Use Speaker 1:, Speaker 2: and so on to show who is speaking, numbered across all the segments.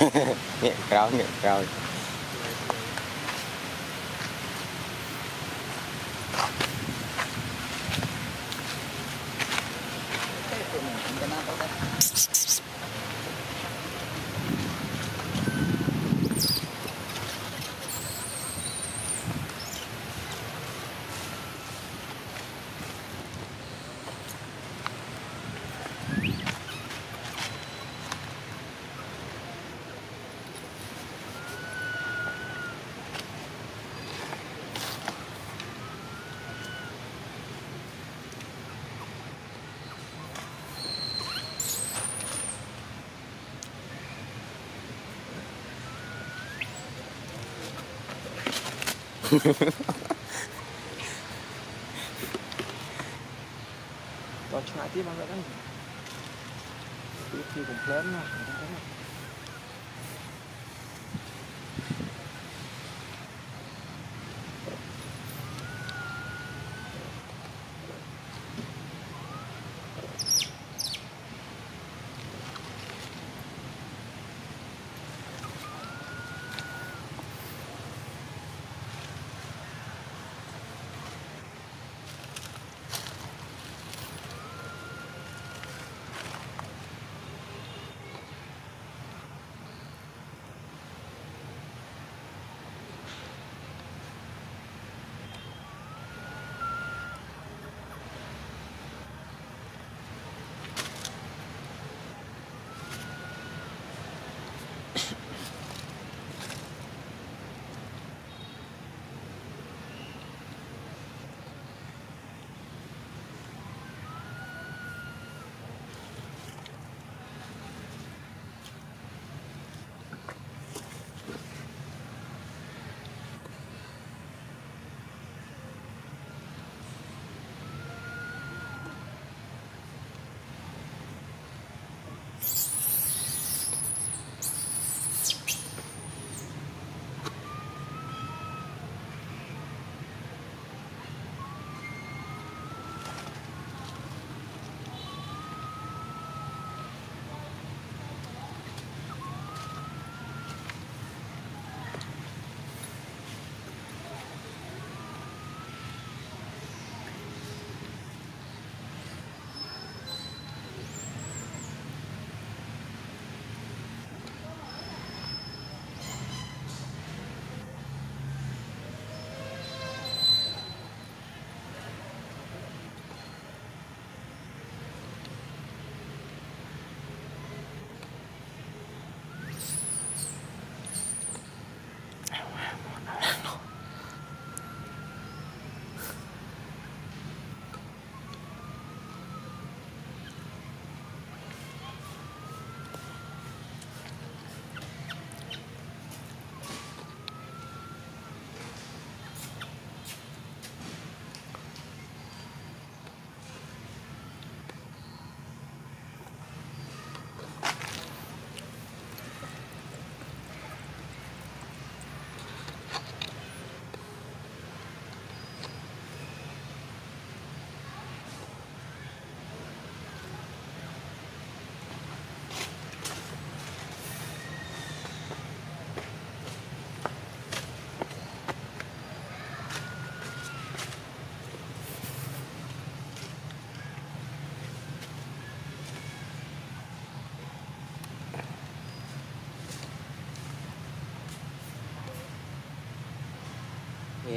Speaker 1: Rồi, rồi. Đó, try tiếp bằng vậy đó. Tiếp thì cũng lớn mà, cũng lớn mà.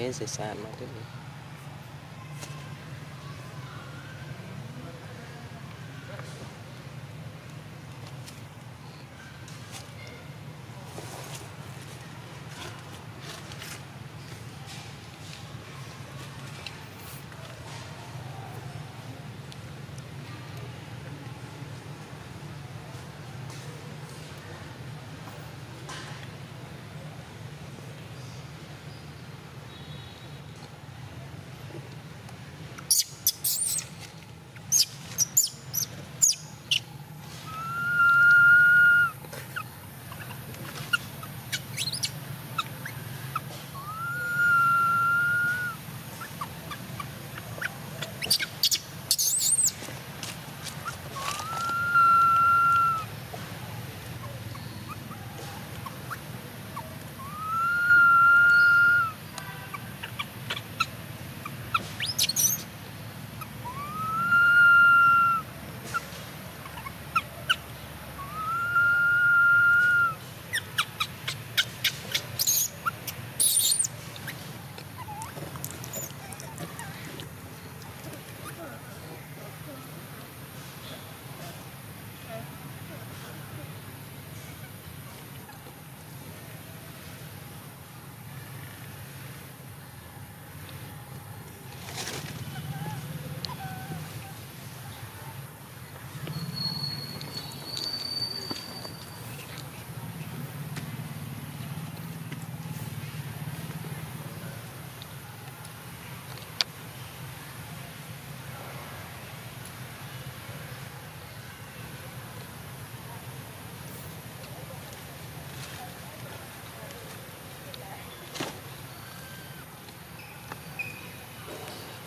Speaker 1: hawezi sana.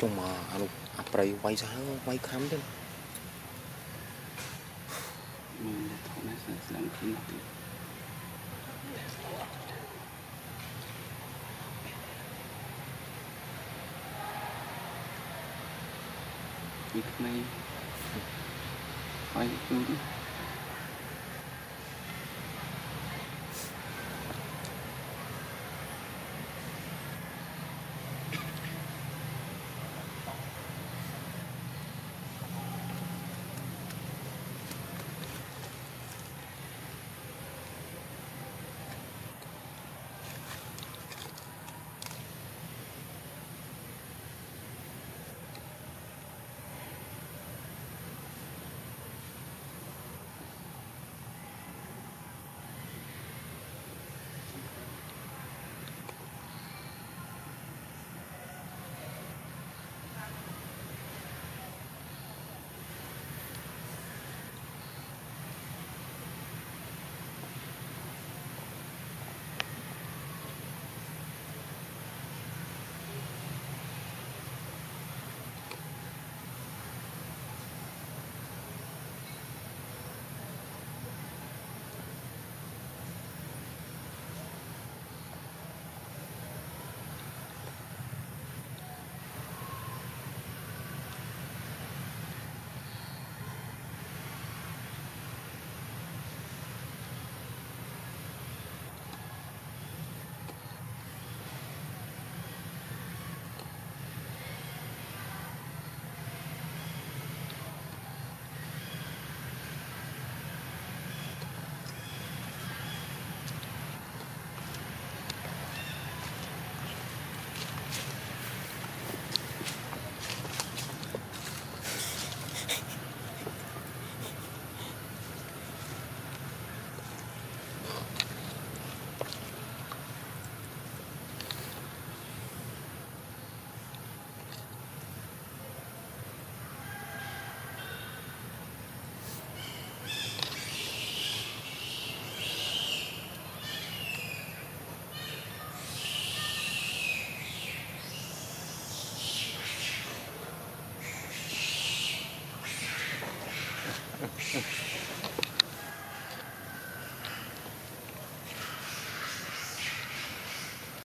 Speaker 1: ចុងមកអានោះអាប្រៃវាយសាហាវវាយខំទៅមានថតណាស់ស្ដាំខ្ញុំទៅពីក្មេងហើយគឺ